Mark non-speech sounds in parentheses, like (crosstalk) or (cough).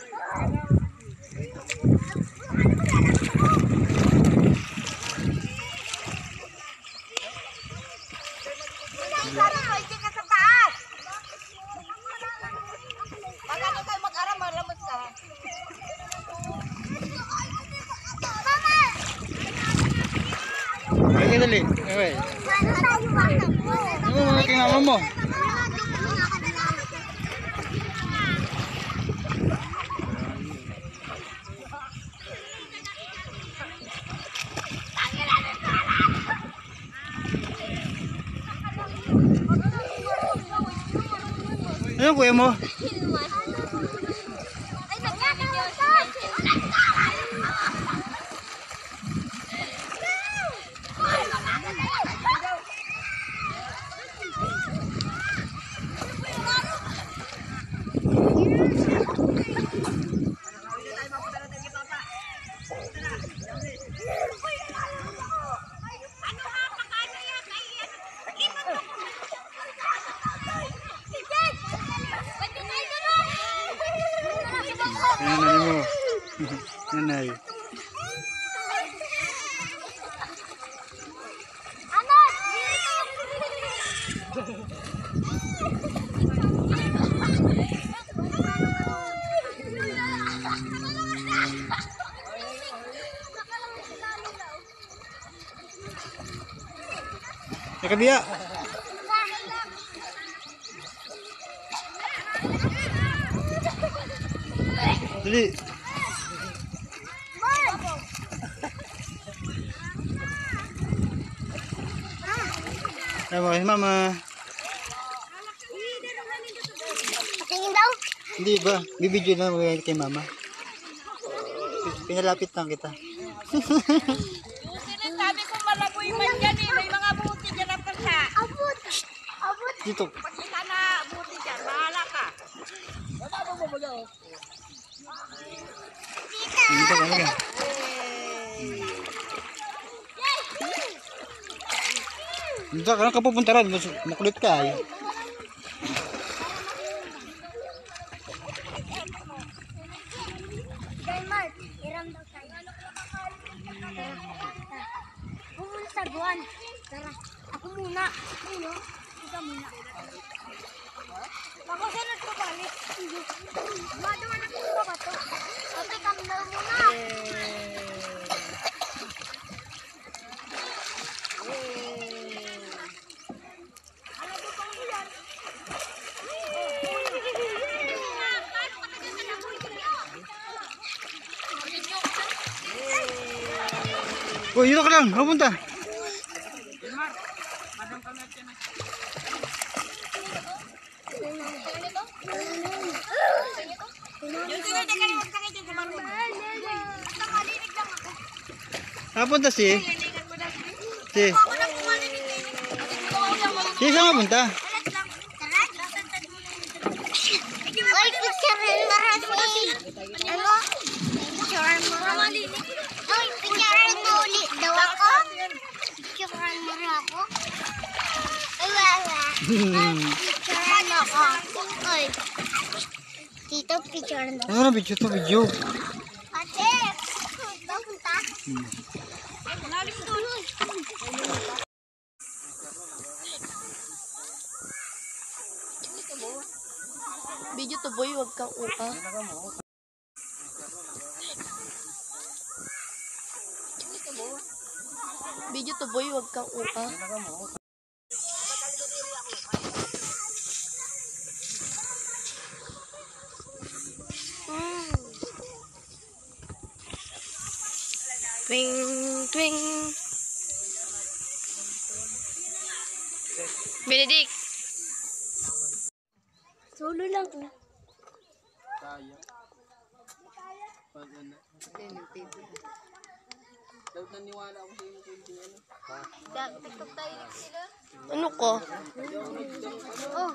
Ano. Lagi dali. Okay. Ano mo mga kinama mo? Ano kuya mo? Ano mo? (laughs) Nanay. Nakabiya. Dali. Ay, mama. Tingin daw. Hindi ba? Bibidyo na mga kay mama. Pinalapit lang kita. Sinasabi ko malaboy man yan eh. May mga buti dyan ang pagka. Abot. Abot. Dito. Pag kita na buti dyan, bahala ka. Dito ka ka. Dito ka na ka pupunta rin. Makulit ka. Sa buwan. Tara. Ako muna. Uyo. Ikaw muna. Ako sunod ko balik. Madaman ako sa bato. Ate, kamdaw muna. Ano ba pang iyan? Oh, dito ka lang. Pupunta. Yung sinunod ka naman sakit yung kumarunod. Nakalinig lang si. Linigan mo na. Si. Eh. Si, saan ka punta? Oy, picturean marami. Ano? Picturean marami. Oy, picturean mo ulit daw ako. Picturean mo rin ako. Ay, wala. Picturean ako. Oy. Tito, picturean daw. Ano na video to video? Ate, papunta. Nalis doon. Video to boy, wag kang uka. Video to boy, wag kang uka. Twing, twing. Benedict. Solo lang. oh. Kaya. Pag ano? Daw naniwala ako sa iyo kung ano. Tayo sila. Ano ko? Oh,